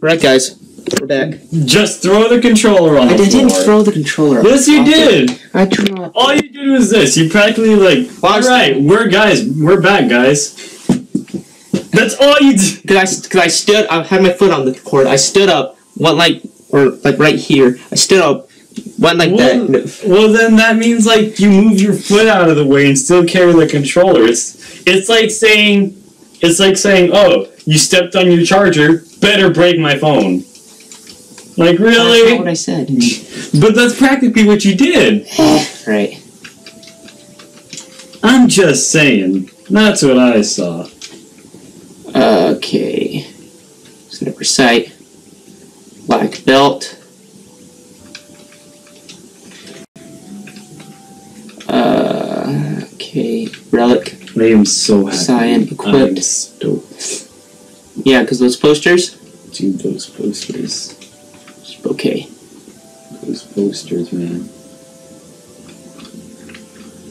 Right, guys. We're back. Just throw the controller on I the didn't floor. throw the controller. Yes, you did. I dropped. All you did was this. You practically like. I right, we're guys. We're back, guys. That's all you did. Cause I, cause I stood, I had my foot on the cord. I stood up, went like, or like right here. I stood up, went like Well, that. well, then that means like you move your foot out of the way and still carry the controller. It's it's like saying it's like saying, oh, you stepped on your charger. Better break my phone. Like That's not really? what I said. But that's practically what you did. right. I'm just saying. That's what I saw. Okay. Sniper sight. Black belt. Uh, okay. Relic. I am so happy. Cyan equipped. Yeah, because those posters. Dude, those posters. Okay. Those posters, man.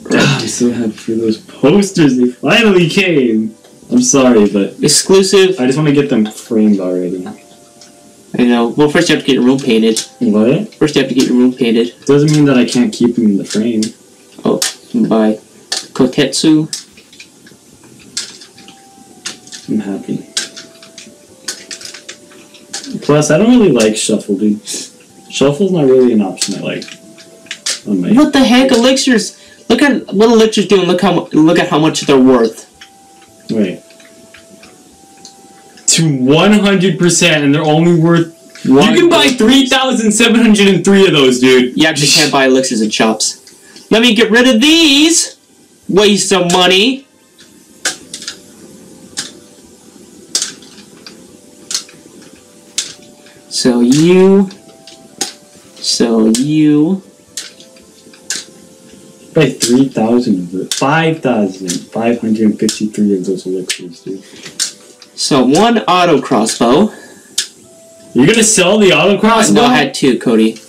I'm so happy for those posters. They finally came. I'm sorry, but Exclusive. I just want to get them framed already. I know. Well, first you have to get your room painted. What? First you have to get your room painted. Doesn't mean that I can't keep them in the frame. Oh, by Kotetsu. I'm happy. Plus, I don't really like shuffle, dude. Shuffle's not really an option I like. What the heck, elixirs? Look at what elixirs do, and look how look at how much they're worth. wait. To 100%, and they're only worth. You can buy 3,703 of those, dude. You actually can't buy elixirs and chops. Let me get rid of these. Waste of money. So you. So you. Buy 3,000 of it. 5,553 of those elixirs, dude. So one auto crossbow. You're gonna sell the auto Uh, crossbow? no, I had two, Cody.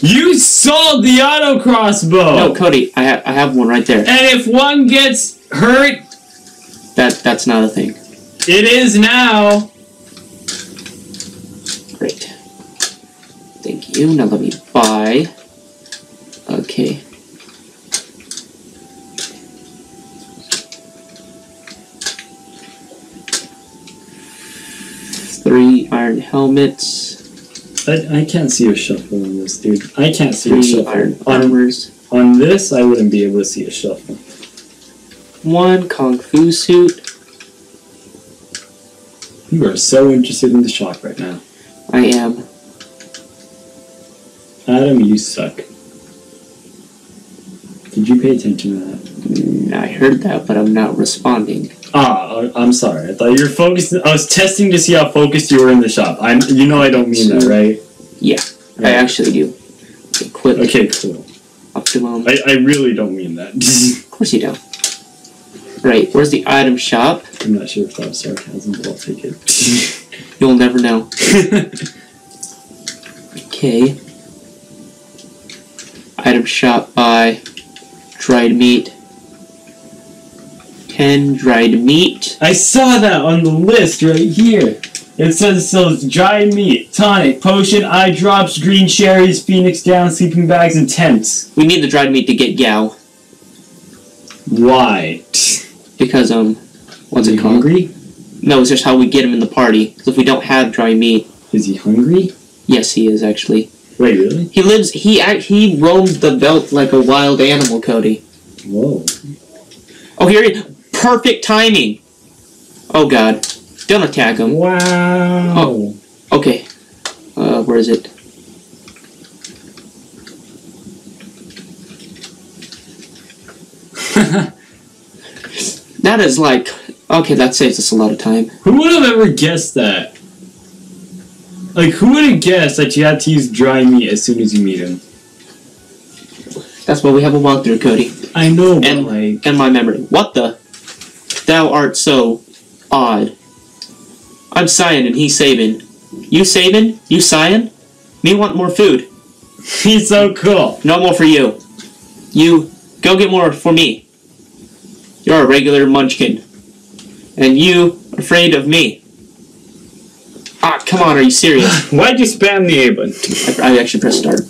You sold the auto crossbow! No, Cody, I have I have one right there. And if one gets hurt, That that's not a thing. it is now. Great. Thank you. Now let me buy. Okay. Three iron helmets. I, I can't see a shuffle on this, dude. I can't see a shuffle. iron On, armors. on this, I wouldn't be able to see a shuffle. One kung fu suit. You are so interested in the shop right now. I am. Adam, you suck. Did you pay attention to that? Mm, I heard that, but I'm not responding. Ah, I- I'm sorry. I thought you were focused. I was testing to see how focused you were in the shop. I, you know, I don't mean that, right? Yeah, I actually do. Equip Okay, cool. optimum. I, I really don't mean that. Of course you don't. Right, where's the item shop? I'm not sure if that was sarcasm, but I'll take it. You'll never know. Okay. Item shop by dried meat. 10 dried meat. I saw that on the list right here. It says it sells dried meat, tonic, potion, eye drops, green cherries, phoenix down, sleeping bags, and tents. We need the dried meat to get Gau. Why? Because, um, what's Is it he called? hungry? No, it's just how we get him in the party. Because if we don't have dry meat, Is he hungry? yes, he is actually. Wait, really? He lives, he he roams the Veldt like a wild animal, Cody. Whoa. Oh, here he Perfect timing! Oh god. Don't attack him. Wow. Oh. Okay. Uh, where is it? That is like okay. That saves us a lot of time. Who would have ever guessed that? Like, who would have guessed that you had to use dry meat as soon as you meet him? That's why we have a walkthrough, Cody. I know, but And- like, And my memory. What the? Thou art so odd. I'm Cyan and he's Sabin. You Sabin? You Cyan? Me want more food. he's so cool. No more for you. You go get more for me. You're a regular munchkin. And you afraid of me. Ah, come on, are you serious? Why'd you spam the A button? I, I actually pressed start.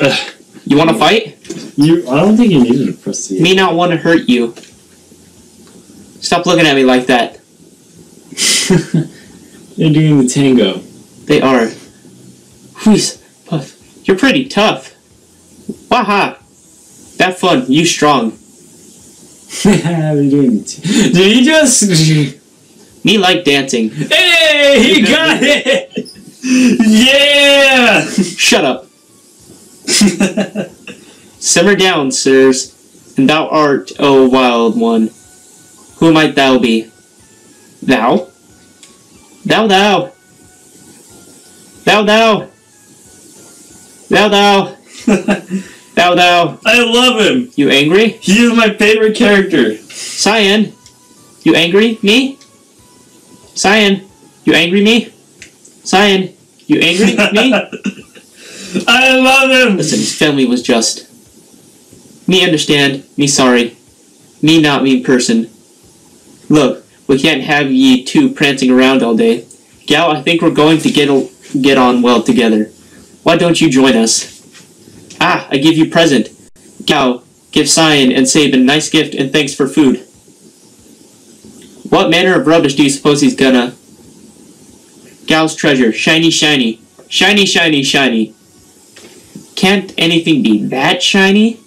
Ugh. You want to fight? You, I don't think you needed to press the A. Me not want to hurt you. Stop looking at me like that. They're doing the tango. They are. Wheeze, puff. You're pretty tough. Waha. That fun. You strong. They're doing the t- Did he just? Me like dancing. Hey, he got it! Yeah! Shut up. Simmer down, sirs, and thou art, O wild one. Who might thou be? Thou? Thou, thou. Thou, thou. Thou, thou. Thou, now. I love him. You angry? He is my favorite character. Cyan, you angry? Me? Cyan, you angry me? Cyan, you angry me? I love him. Listen, his family was just. Me understand, me sorry. Me not mean person. Look, we can't have ye two prancing around all day. Gau, I think we're going to get get on well together. Why don't you join us? Ah, I give you present. Gau, give Cyan and Sabin nice gift and thanks for food. What manner of rubbish do you suppose he's gonna? Gau's treasure, shiny, shiny, shiny, shiny, shiny. Can't anything be that shiny?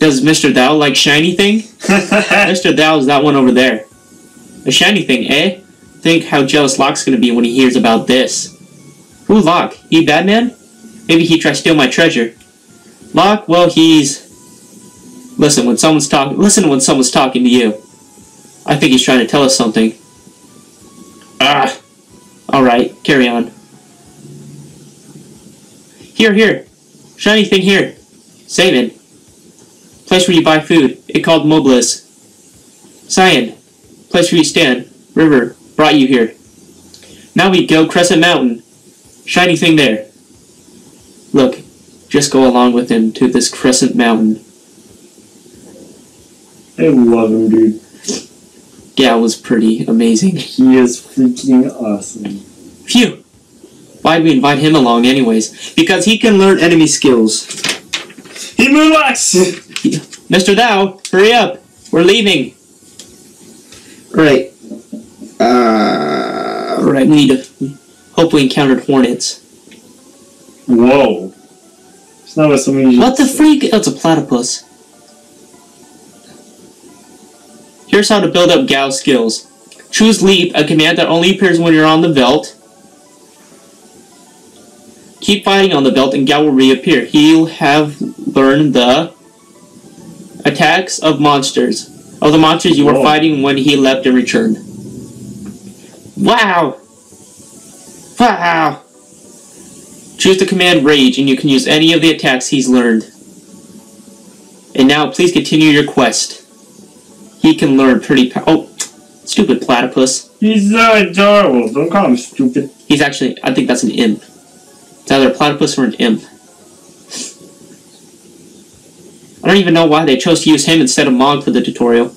Does Mr. Thou like shiny thing? Mr. Thou's that one over there. A shiny thing, eh? Think how jealous Locke's gonna be when he hears about this. Who Locke? He bad man? Maybe he try steal my treasure. Locke, well he's Listen when someone's talking listen when someone's talking to you. I think he's trying to tell us something. Ah. Alright, carry on. Here, here. Shiny thing here. Save it. Place where you buy food. It called Mobliz. Cyan. Place where you stand. River. Brought you here. Now we go Crescent Mountain. Shiny thing there. Look. Just go along with him to this Crescent Mountain. I love him, dude. Gau was pretty amazing. He is freaking awesome. Phew! Why'd we invite him along anyways? Because he can learn enemy skills. He moonwalks! Mr. Thou, hurry up! We're leaving! Right. Uh, right, we need to. Hope we encountered hornets. Whoa. It's not what somebody What the freak? That's a platypus. Here's how to build up Gau skills. Choose Leap, a command that only appears when you're on the Veldt. Keep fighting on the Veldt and Gau will reappear. He'll have learned the attacks of monsters. Of the monsters you were fighting when he left and returned. Wow! Wow! Choose the command Rage and you can use any of the attacks he's learned. And now please continue your quest. He can learn pretty Oh, stupid platypus. He's so adorable. Don't call him stupid. He's actually, I think that's an imp. It's either a platypus or an imp. I don't even know why they chose to use him instead of Mog for the tutorial.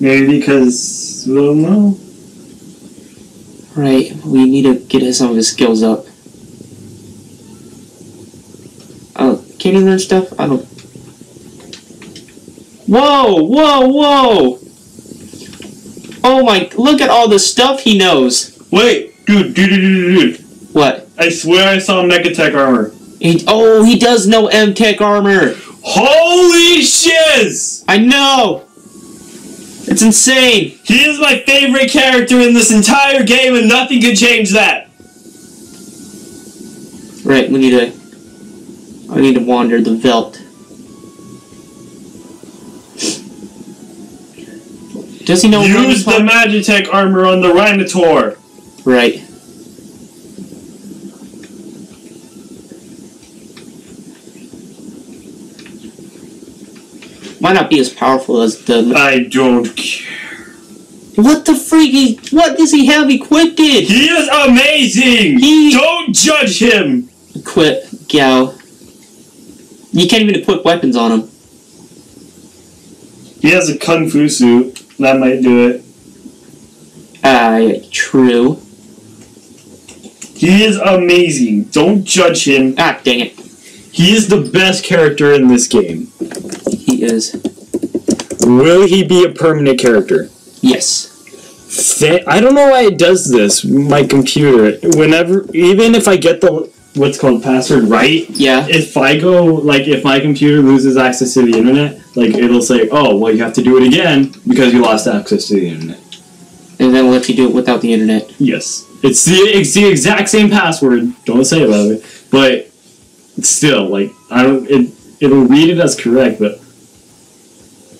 Maybe because, well, no. Right, we need to get some of his skills up. Oh, can he learn stuff? I don't. Whoa, whoa, whoa! Oh my, look at all the stuff he knows! Wait, dude, dude, dude, dude, dude. What? I swear I saw Magitek armor. He, oh, he does know M-Tech armor! Holy shiz! I know! It's insane! He is my favorite character in this entire game, and nothing can change that. Right, we need to. I need to wander the Veldt. Does he know Use the Magitek armor on the Rhinotaur. Right. Might not be as powerful as the. I don't care. What the freak? He, what does he have equipped? He is amazing. He- Don't judge him. Equip Gau. You can't even equip weapons on him. He has a kung fu suit. That might do it. Uh, true. He is amazing. Don't judge him. Ah, dang it. He is the best character in this game. He is. Will he be a permanent character? Yes. I don't know why it does this. My computer, whenever, even if I get the what's called password right, Yeah. if I go like if my computer loses access to the internet, like it'll say, "Oh, well, you have to do it again because you lost access to the internet." And then let you do it without the internet. Yes, it's the it's the exact same password. Don't say about it but still, like I don't. It it'll read it as correct, but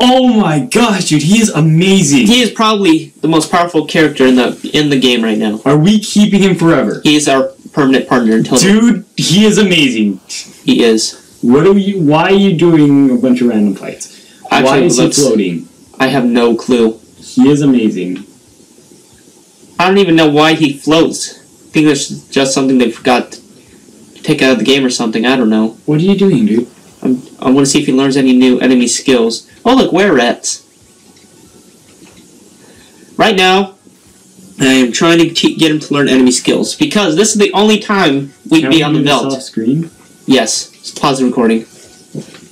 oh my gosh, dude, he is amazing. He is probably the most powerful character in the in the game right now. Are we keeping him forever? He is our permanent partner until Dude, he is amazing. he is. What are you? Why are you doing a bunch of random fights? why Actually, is he floating? I have no clue. He is amazing. I don't even know why he floats. I think that's just something they forgot to take out of the game or something. I don't know. What are you doing, dude? I'm, I want to see if he learns any new enemy skills. Oh, look, where rats. Right now, I am trying to get him to learn enemy skills because this is the only time we'd Can't be we on the Veldt. Off screen? Yes, just pause the recording.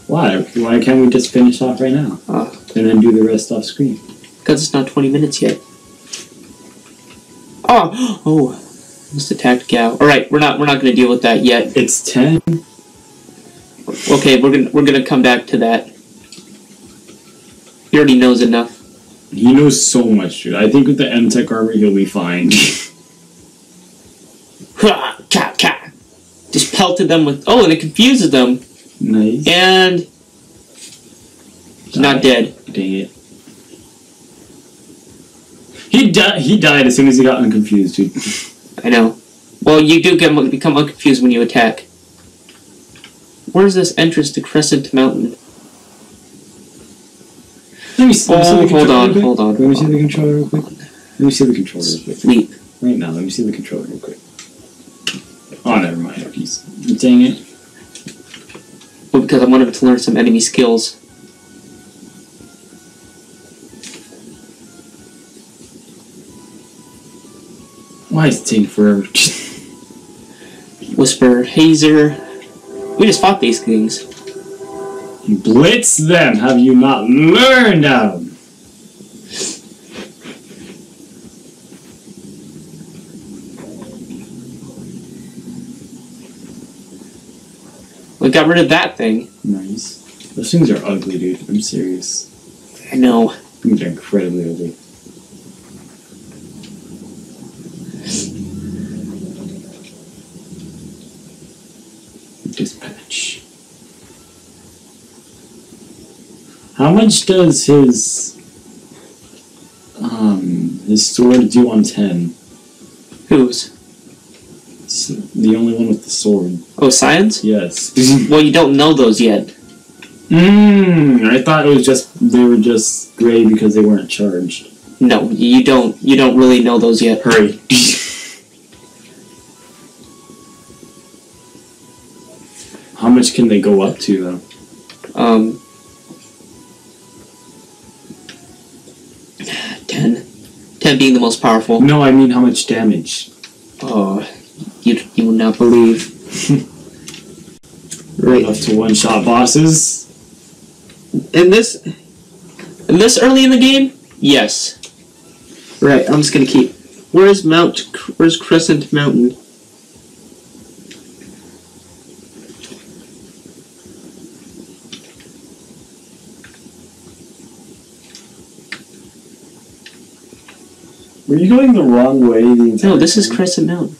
Why? Why can't we just finish off right now Uh. and then do the rest off screen? Because it's not 20 minutes yet. Oh, oh, just attacked Gau. All right, we're not we're not going to deal with that yet. It's ten. Okay, we're gonna we're gonna come back to that. He already knows enough. He knows so much, dude. I think with the M Tech armor, he'll be fine. Ka, ka. Just pelted them with. Oh, and it confuses them, nice. and he's not dead. Dang it. He died. He died as soon as he got unconfused, dude. I know. Well, you do get become unconfused when you attack. Where's this entrance to Crescent Mountain? Let me see, let me see Oh, the hold controller on, real quick. hold on, Let me see the controller real quick. Let me see the controller real quick. Sleep. Right now, let me see the controller real quick. Oh, never mind. He's dang it. Well, because I wanted to learn some enemy skills. Why is it taking forever? Whisper, Hazer. We just fought these things. Blitz them. Have you not learned them? We got rid of that thing. Nice. Those things are ugly, dude. I'm serious. I know. Things are incredibly ugly. How much does his um his sword do on ten? Whose? It's the only one with the sword. Oh, Cyan's? Yes. Well, you don't know those yet. Mmm. I thought it was just they were just gray because they weren't charged. No, you don't. You don't really know those yet. Hurry. How much can they go up to though? Um, ten. Ten being the most powerful. No, I mean how much damage. Oh, you you will not believe. right. Enough to one shot bosses. In this, in this early in the game, yes. Right. I'm just gonna keep. Where's Mount? Where's Crescent Mountain? Were you going the wrong way the entire No, this is? Crescent Mountain.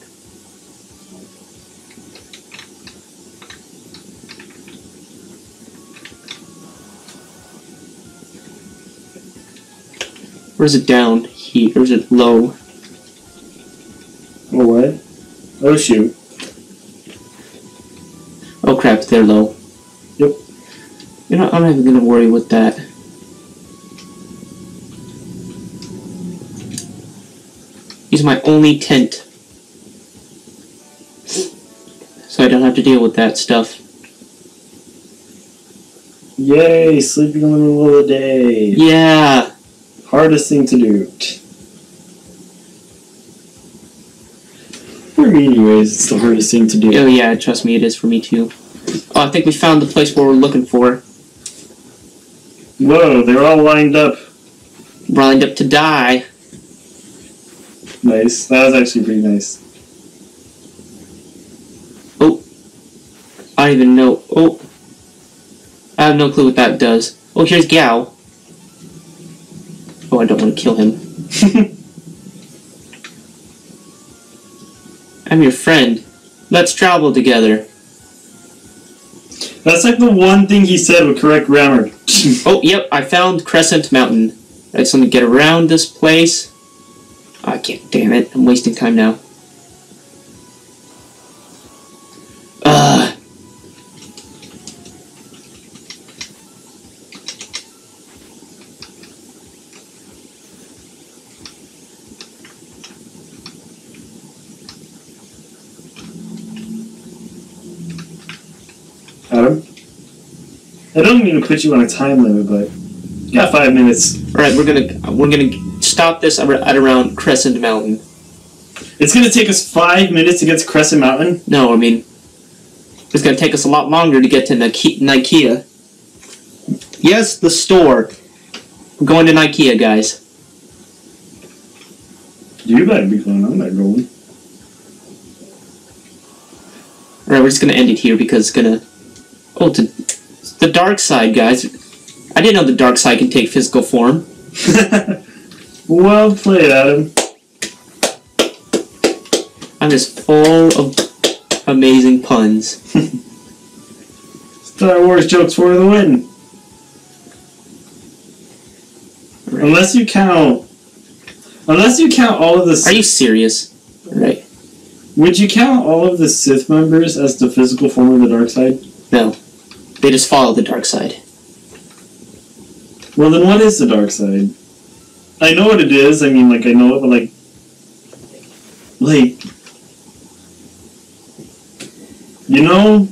Or is it down here? Or is it low? Oh what? Oh shoot. Oh crap, they're low. Yep. You know, I'm not even gonna worry with that. He's my only tent. So I don't have to deal with that stuff. Yay, sleeping in the middle of the day. Yeah. Hardest thing to do. For me, anyways, it's the hardest thing to do. Oh yeah, trust me, it is for me too. Oh, I think we found the place where we're looking for. Whoa, they're all lined up. Lined up to die. Nice. That was actually pretty nice. Oh. I don't even know. Oh. I have no clue what that does. Oh, here's Gau. Oh, I don't want to kill him. I'm your friend. Let's travel together. That's like the one thing he said with correct grammar. Oh, yep, I found Crescent Mountain. I just want to get around this place. I can't, damn it. I'm wasting time now. Ugh. Adam? I don't mean to put you on a time limit, but you got five minutes. Alright, we're gonna we're gonna stop this at at around Crescent Mountain. It's gonna take us five minutes to get to Crescent Mountain. No, I mean, it's gonna take us a lot longer to get to Nike- Nikeah. Yes, the store. We're going to Nikeah, guys. You better be going. I'm not going. Alright, we're just gonna end it here because it's gonna. Oh, to the dark side, guys. I didn't know the dark side can take physical form. well played, Adam. I'm just full of amazing puns. Star Wars jokes for the win. Unless you count. Unless you count all of the. Are you serious? Right. Would you count all of the Sith members as the physical form of the dark side? No. They just follow the dark side. Well, then what is the dark side? I know what it is. I mean, like I know it, but like, like, you know,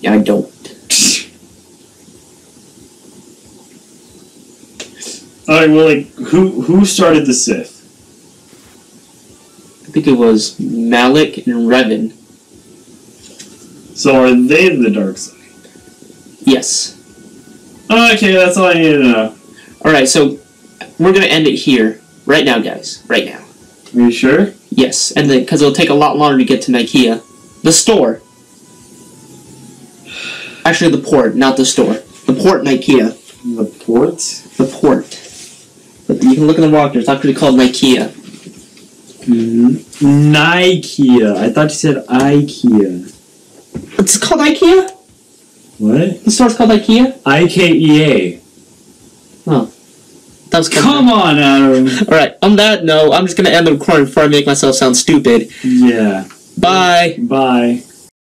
Yeah, I don't. all right. Well, like, who who started the Sith? I think it was Malak and Revan. So are they the dark side? Yes. Okay, that's all I need to know. Alright, so we're gonna end it here. Right now, guys. Right now. Are you sure? Yes, and then because it'll take a lot longer to get to Nikeah. The store. Actually, the port, not the store. The port, Nikeah. The port. The port. But you can look in the walkthrough. It's actually called Nikeah. Mm-hmm. Nikeah. I thought you said IKEA. It's called IKEA. What? The store's called IKEA. I K E A. That was Come on, Adam. All right. On that note, I'm just gonna end the recording before I make myself sound stupid. Yeah. Bye. Bye.